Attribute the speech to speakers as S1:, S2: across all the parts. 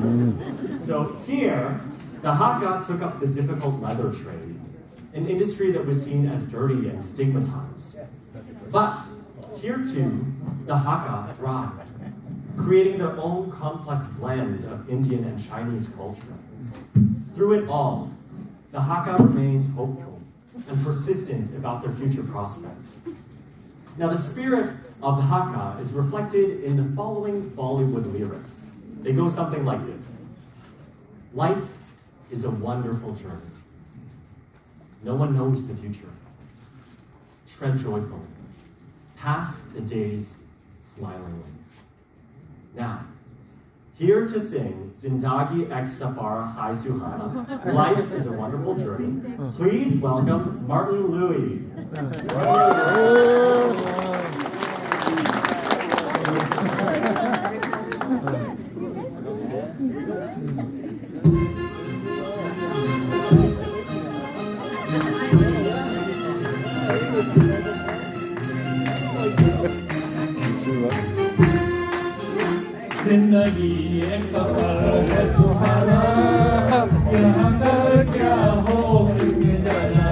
S1: Mm. So here, the Hakka took up the difficult leather trade, an industry that was seen as dirty and stigmatized. But here too, the Hakka thrived, creating their own complex blend of Indian and Chinese culture. Through it all, the Hakka remained hopeful and persistent about their future prospects. Now, the spirit of the Hakka is reflected in the following Bollywood lyrics. They go something like this Life is a wonderful journey. No one knows the future. Tread joyfully. Pass the days smilingly. Now, here to sing Zindagi Ek Safar Hai Suhana, Life is a Wonderful Journey, please welcome Martin Louis.
S2: ज़िंदगी एक सफ़र है सुहाना यहाँ कर क्या हो किसने जाना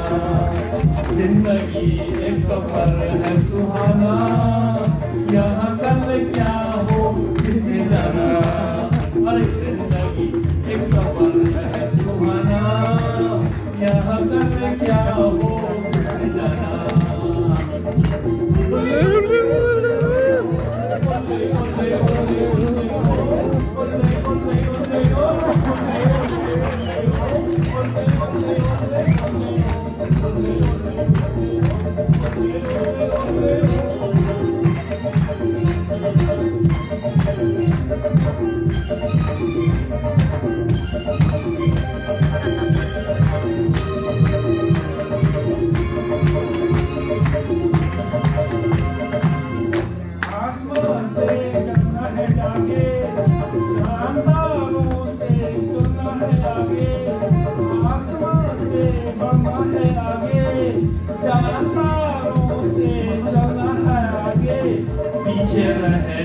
S2: ज़िंदगी एक सफ़र है सुहाना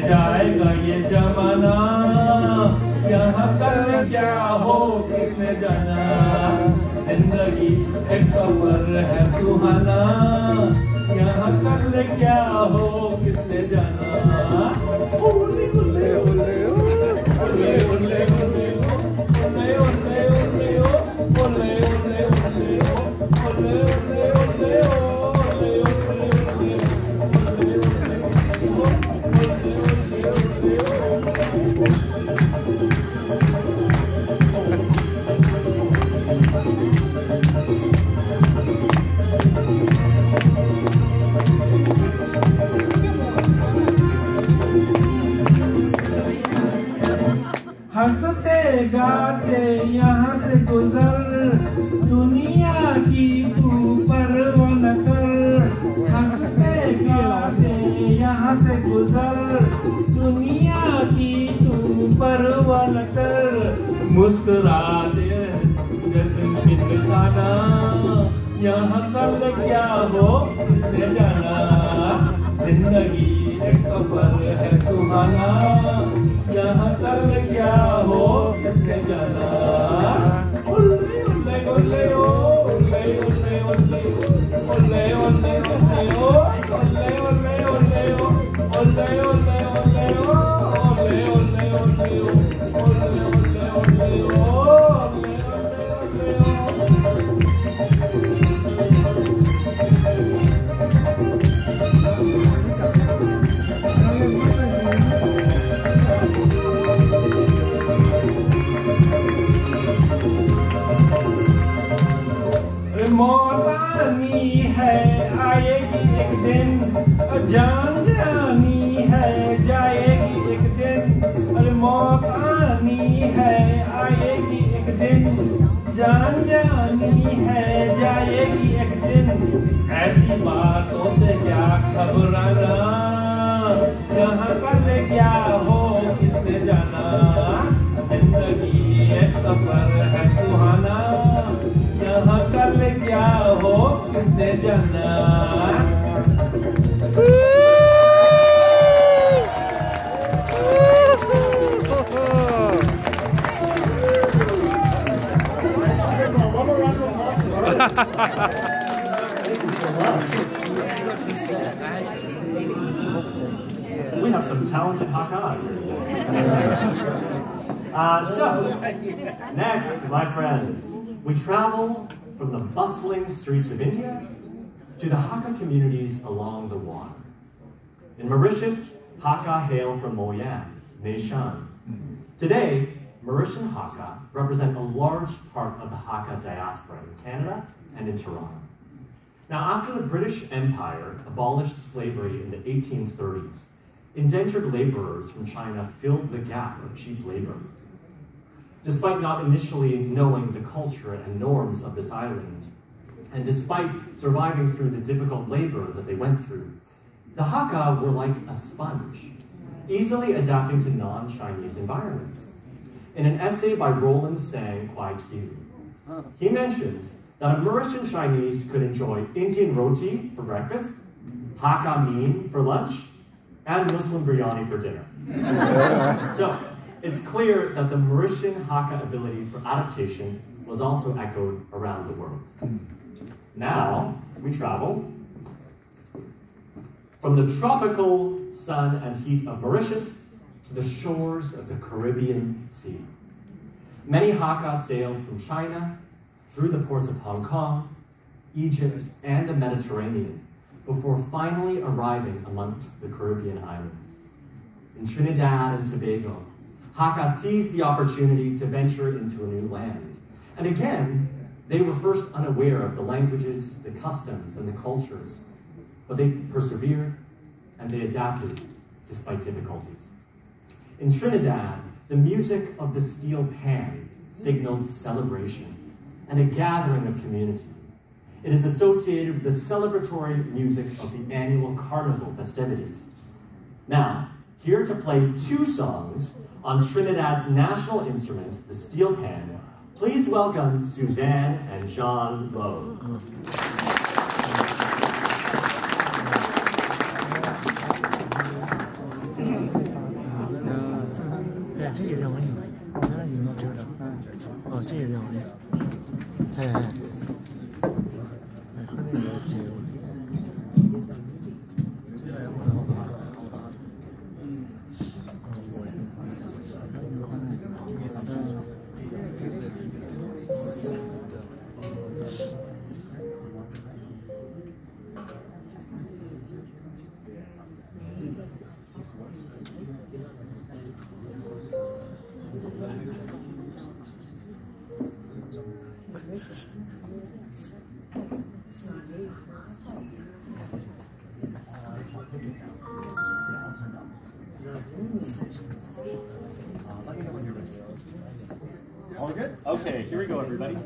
S2: जाएगा ये जमाना। यहाँ कर क्या हो किसने जाना? ज़िंदगी है सुहाना यहाँ कर क्या हो, किसने जाना? की तू परवन कर हँसते यहाँ से गुजर। दुनिया की तू कर यहाँ कल क्या हो किसने जाना। ज़िंदगी सुहाना। यहाँ कल क्या हो मौलानी है, आएगी एक दिन। जान जानी है, जाएगी एक दिन। अरे मौत आनी है, आएगी एक दिन। जान जानी है, जाएगी एक दिन। ऐसी बातों
S1: से क्या खबर खबराना We have some talented Hakka here today. Uh, so, next, my friends, we travel from the bustling streets of India to the Hakka communities along the water. In Mauritius, Hakka hail from Moyam, Naishan. Today, Mauritian Hakka represent a large part of the Hakka diaspora in Canada and in Toronto. Now, after the British Empire abolished slavery in the 1830s, indentured laborers from China filled the gap of cheap labor. Despite not initially knowing the culture and norms of this island, and despite surviving through the difficult labor that they went through, the Hakka were like a sponge, easily adapting to non-Chinese environments. In an essay by Roland Sang Kwai Q, he mentions that a Mauritian Chinese could enjoy Indian roti for breakfast, Hakka mean for lunch, and Muslim biryani for dinner. so it's clear that the Mauritian Hakka ability for adaptation was also echoed around the world. Now, we travel from the tropical sun and heat of Mauritius to the shores of the Caribbean Sea. Many Hakka sailed from China through the ports of Hong Kong, Egypt, and the Mediterranean before finally arriving amongst the Caribbean islands. In Trinidad and Tobago, Hakka seized the opportunity to venture into a new land. And again, they were first unaware of the languages, the customs, and the cultures, but they persevered and they adapted despite difficulties. In Trinidad, the music of the steel pan signaled celebration and a gathering of community. It is associated with the celebratory music of the annual carnival festivities. Now, here to play two songs on Trinidad's national instrument, the steel pan, please welcome Suzanne and John Lowe. Here we go, everybody.